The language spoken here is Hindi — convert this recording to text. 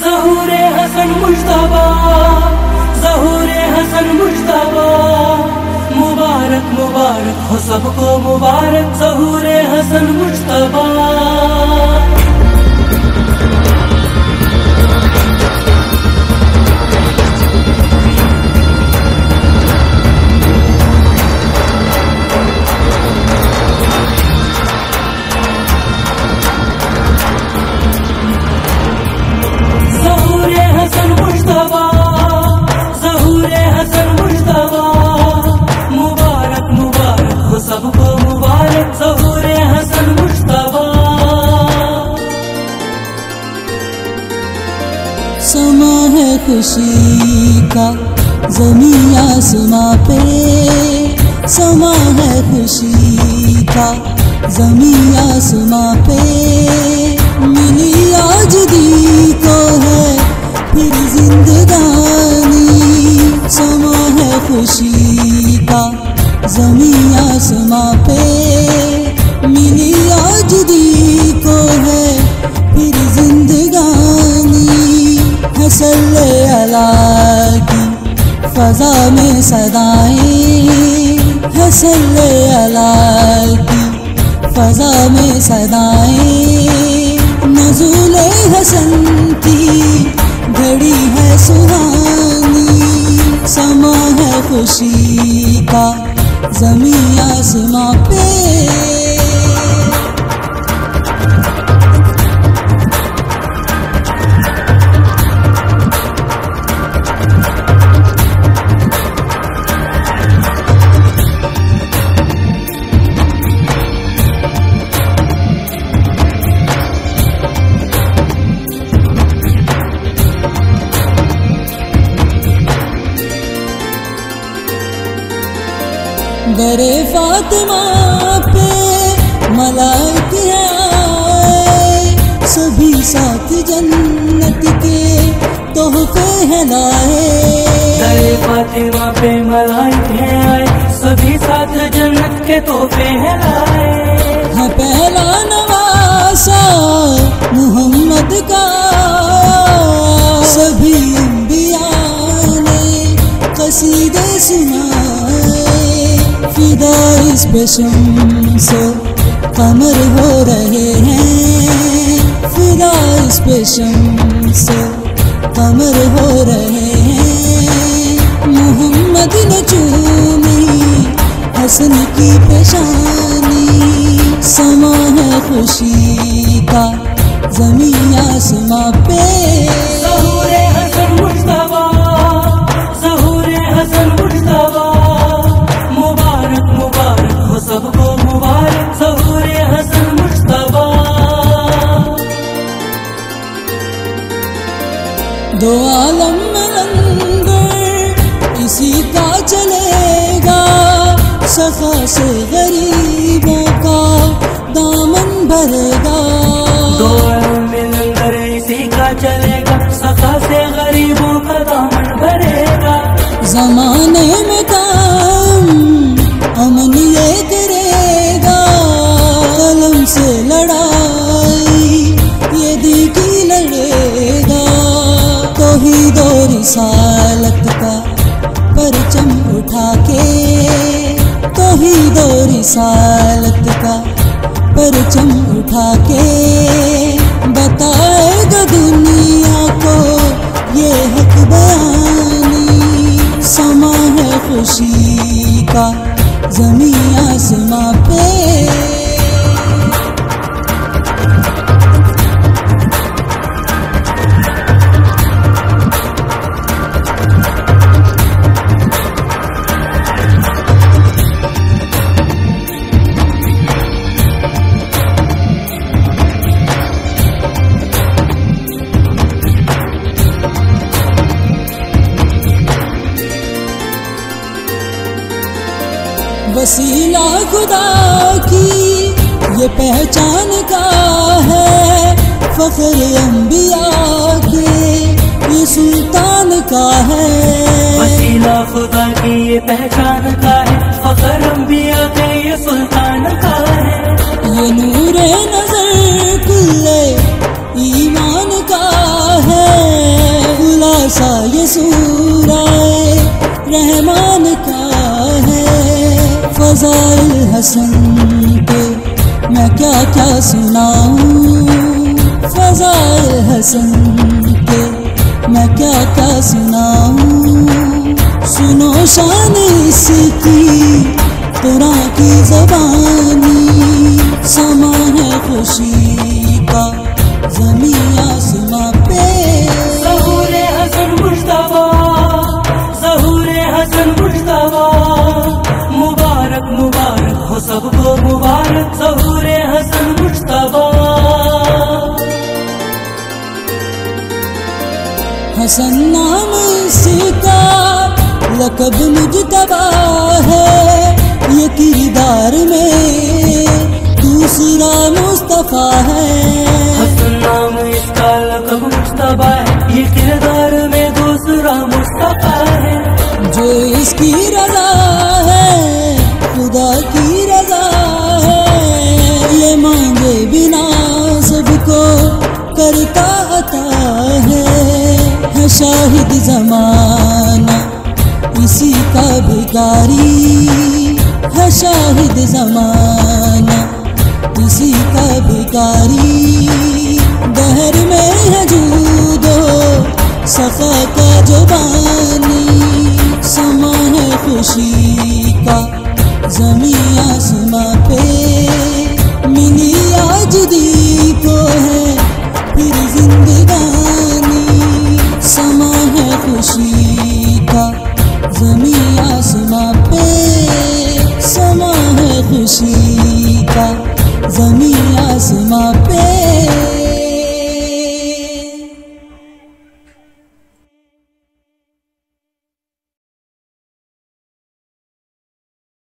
जहूरे हसन मुश्तबा जहूर हसन मुश्तबा मुबारक मुबारक हो सबको मुबारक जहूरे हसन मुश्तबा। खुशी का जमी आसमां पे समा है खुशी का जमी आसमां पे। मिली आज दी को है, फिर जिंदगानी। समा है खुशी का जमी आसमां पे। मिली आज दी की फजा में सदाएँ हसल अला की फजा में सदाएँ नजूल हसन की घड़ी है सुहानी, समा है खुशी का जमी आसमां पे। दरे फातिमा पे मलाइक आए। सभी साथ जन्नत के तोहफे हैं लाए। दरे फातिमा पे मलाइक आए। सभी साथ जन्नत के तोहफे हैं लाए। इस पे शम्स कमर हो रहे हैं। फिदा इस पे शम्स कमर हो रहे हैं। मोहम्मद ने चूमी हसन की पेशानी समा है खुशी का, जमी आसमां पे। हसन का चलेगा सखा से गरीबों का दामन भरेगा। दो में लंगर चलेगा सखा से गरीबों का दामन भरेगा। जमाने में काम अमन ये करेगा कलम से लड़ाई ये दी की लड़ेगा तो ही दो रिसालत का रिसालत का परचम उठा के बताएगा दुनिया को ये हक बयानी। समा है खुशी का जमी वसीला खुदा की ये पहचान का है फखर अंबिया के, ये सुल्तान का है। वसीला खुदा की ये पहचान का है फखर हसन के मैं क्या क्या सुनाऊं? फजाए हसन के मैं क्या क्या सुनाऊं? सुनो शान इसकी पुरा की जबानी समा है खुशी। हसन नाम इसका लकब मुजतबा है ये किरदार में दूसरा मुस्तफ़ा है। हसन नाम इसका लकब मुश्तबा है ये किरदार में दूसरा मुस्तफ़ा है। जो इसकी रजा है खुदा की रजा है ये मांगे बिना सबको करता अता है। शाहिद जमाना इसी का भिकारी है शाहिद जमाना इसी का भिकारी